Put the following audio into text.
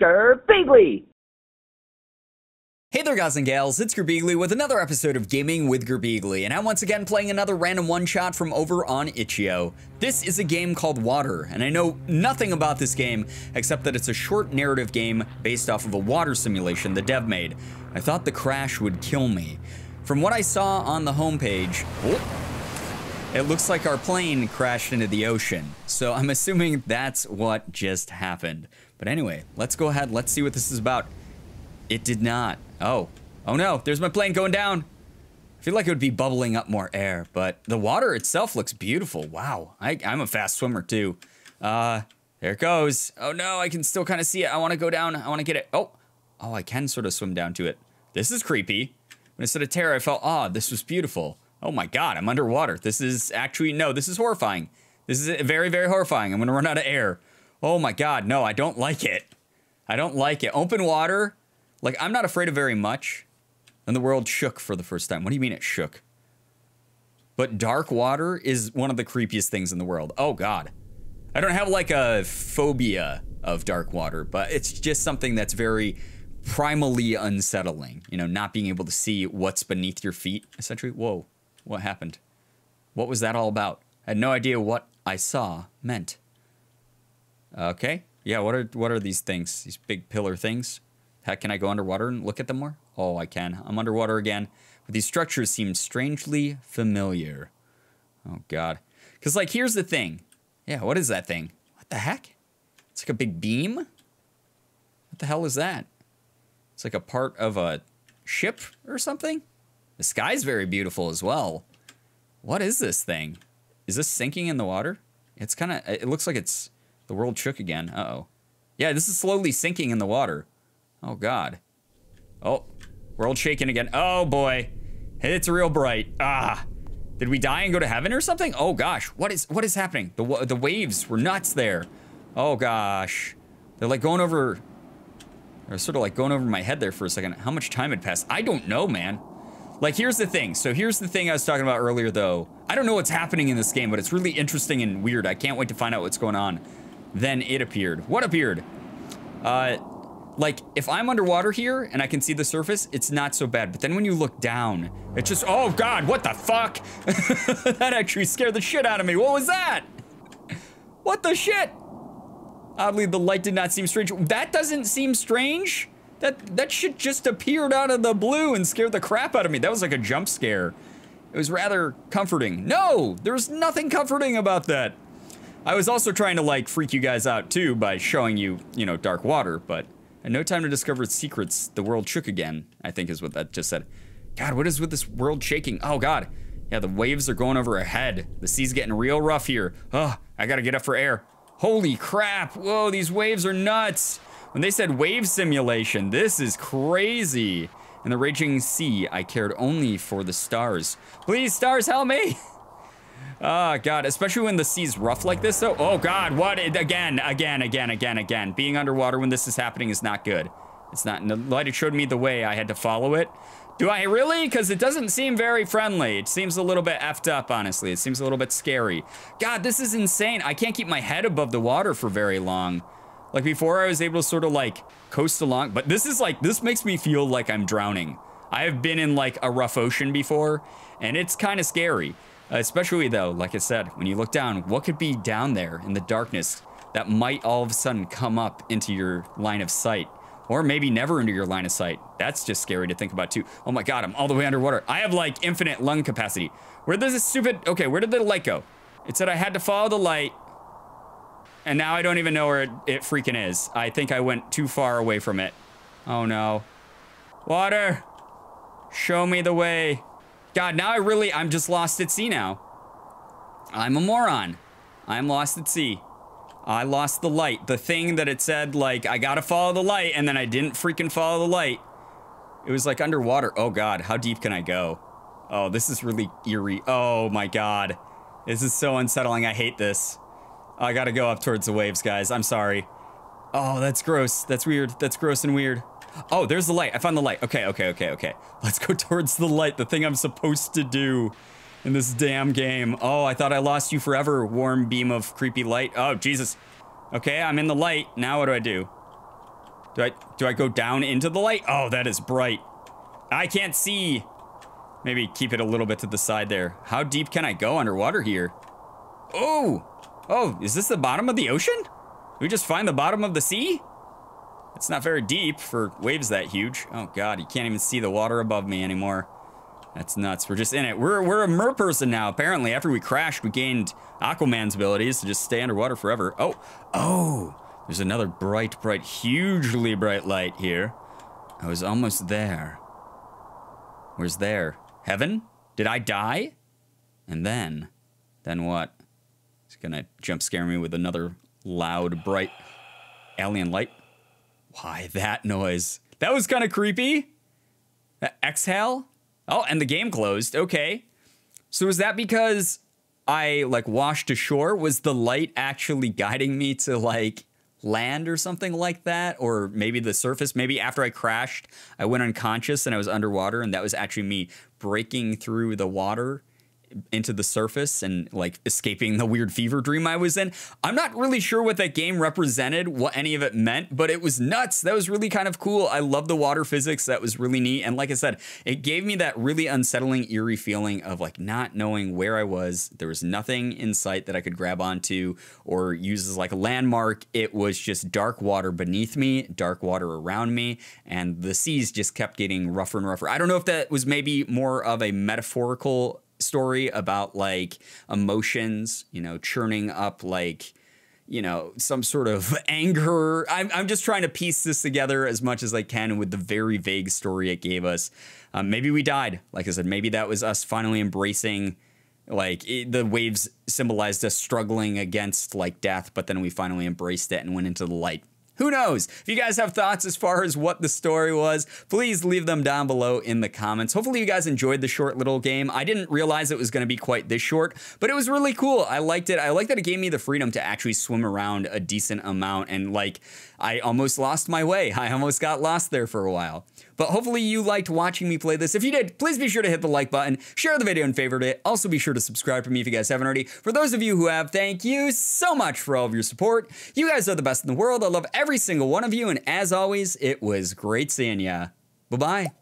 Girbeagly! Hey there guys and gals, it's Girbeagly with another episode of Gaming with Girbeagly, and I'm once again playing another random one-shot from over on itch.io. This is a game called Water, and I know nothing about this game except that it's a short narrative game based off of a water simulation the dev made. I thought the crash would kill me. From what I saw on the homepage, it looks like our plane crashed into the ocean, so I'm assuming that's what just happened. But anyway, let's go ahead, let's see what this is about. It did not. Oh. Oh no, there's my plane going down. I feel like it would be bubbling up more air, but the water itself looks beautiful. Wow. I, am a fast swimmer too. Uh, there it goes. Oh no, I can still kind of see it. I want to go down. I want to get it. Oh. Oh, I can sort of swim down to it. This is creepy. When I said a terror, I felt, oh, this was beautiful. Oh my god, I'm underwater. This is actually, no, this is horrifying. This is very, very horrifying. I'm gonna run out of air. Oh my god, no, I don't like it. I don't like it. Open water, like, I'm not afraid of very much. And the world shook for the first time. What do you mean it shook? But dark water is one of the creepiest things in the world. Oh, God. I don't have like a phobia of dark water, but it's just something that's very primally unsettling. You know, not being able to see what's beneath your feet, essentially. Whoa, what happened? What was that all about? I had no idea what I saw meant. Okay, yeah. What are what are these things? These big pillar things? Heck, can I go underwater and look at them more? Oh, I can. I'm underwater again. But these structures seem strangely familiar. Oh, God. Because, like, here's the thing. Yeah, what is that thing? What the heck? It's like a big beam? What the hell is that? It's like a part of a ship or something? The sky's very beautiful as well. What is this thing? Is this sinking in the water? It's kind of, it looks like it's, the world shook again. Uh-oh. Yeah, this is slowly sinking in the water. Oh, God. Oh, world shaking again. Oh, boy. It's real bright. Ah. Did we die and go to heaven or something? Oh, gosh. What is what is happening? The, the waves were nuts there. Oh, gosh. They're like going over... They're sort of like going over my head there for a second. How much time had passed? I don't know, man. Like, here's the thing. So here's the thing I was talking about earlier, though. I don't know what's happening in this game, but it's really interesting and weird. I can't wait to find out what's going on. Then it appeared. What appeared? Uh, like, if I'm underwater here and I can see the surface, it's not so bad. But then when you look down, it's just, oh God, what the fuck? that actually scared the shit out of me. What was that? What the shit? Oddly, the light did not seem strange. That doesn't seem strange. That, that shit just appeared out of the blue and scared the crap out of me. That was like a jump scare. It was rather comforting. No, there's nothing comforting about that. I was also trying to like freak you guys out too by showing you, you know, dark water, but and no time to discover its secrets. The world shook again, I think is what that just said. God, what is with this world shaking? Oh, God. Yeah, the waves are going over our head. The sea's getting real rough here. Oh, I gotta get up for air. Holy crap. Whoa, these waves are nuts. When they said wave simulation, this is crazy. In the raging sea, I cared only for the stars. Please, stars, help me. Oh, God, especially when the sea's rough like this, though. Oh, God, what? Again, again, again, again, again. Being underwater when this is happening is not good. It's not. The light showed me the way. I had to follow it. Do I really? Because it doesn't seem very friendly. It seems a little bit effed up, honestly. It seems a little bit scary. God, this is insane. I can't keep my head above the water for very long. Like, before I was able to sort of, like, coast along. But this is, like, this makes me feel like I'm drowning. I have been in, like, a rough ocean before, and it's kind of scary. Especially though, like I said, when you look down, what could be down there in the darkness that might all of a sudden come up into your line of sight? Or maybe never into your line of sight. That's just scary to think about too. Oh my god, I'm all the way underwater. I have like infinite lung capacity. Where does this stupid... Okay, where did the light go? It said I had to follow the light. And now I don't even know where it, it freaking is. I think I went too far away from it. Oh no. Water! Show me the way. God, now I really, I'm just lost at sea now. I'm a moron. I'm lost at sea. I lost the light. The thing that it said, like, I gotta follow the light, and then I didn't freaking follow the light. It was like underwater. Oh god, how deep can I go? Oh, this is really eerie. Oh my god. This is so unsettling. I hate this. I gotta go up towards the waves, guys. I'm sorry. Oh, that's gross. That's weird. That's gross and weird. Oh, there's the light. I found the light. Okay, okay, okay, okay. Let's go towards the light, the thing I'm supposed to do in this damn game. Oh, I thought I lost you forever, warm beam of creepy light. Oh, Jesus. Okay, I'm in the light. Now what do I do? Do I, do I go down into the light? Oh, that is bright. I can't see. Maybe keep it a little bit to the side there. How deep can I go underwater here? Oh, oh, is this the bottom of the ocean? we just find the bottom of the sea? It's not very deep for waves that huge. Oh god, you can't even see the water above me anymore. That's nuts. We're just in it. We're, we're a mer person now, apparently. After we crashed, we gained Aquaman's abilities to just stay underwater forever. Oh, oh, there's another bright, bright, hugely bright light here. I was almost there. Where's there? Heaven? Did I die? And then, then what? It's gonna jump scare me with another loud, bright alien light. Why that noise? That was kind of creepy. Exhale? Oh, and the game closed. Okay. So is that because I like washed ashore? Was the light actually guiding me to like land or something like that? Or maybe the surface? Maybe after I crashed, I went unconscious and I was underwater, and that was actually me breaking through the water into the surface and like escaping the weird fever dream I was in. I'm not really sure what that game represented, what any of it meant, but it was nuts. That was really kind of cool. I love the water physics. That was really neat. And like I said, it gave me that really unsettling, eerie feeling of like not knowing where I was. There was nothing in sight that I could grab onto or use as like a landmark. It was just dark water beneath me, dark water around me, and the seas just kept getting rougher and rougher. I don't know if that was maybe more of a metaphorical story about like emotions, you know, churning up like you know, some sort of anger. I'm, I'm just trying to piece this together as much as I can with the very vague story it gave us. Um, maybe we died. Like I said, maybe that was us finally embracing, like, it, the waves symbolized us struggling against, like, death, but then we finally embraced it and went into the light. Who knows? If you guys have thoughts as far as what the story was, please leave them down below in the comments. Hopefully you guys enjoyed the short little game. I didn't realize it was going to be quite this short, but it was really cool. I liked it. I liked that it gave me the freedom to actually swim around a decent amount and like I almost lost my way. I almost got lost there for a while. But hopefully you liked watching me play this. If you did, please be sure to hit the like button, share the video and favorite it. Also be sure to subscribe to me if you guys haven't already. For those of you who have, thank you so much for all of your support. You guys are the best in the world. I love every single one of you. And as always, it was great seeing ya. Bye-bye.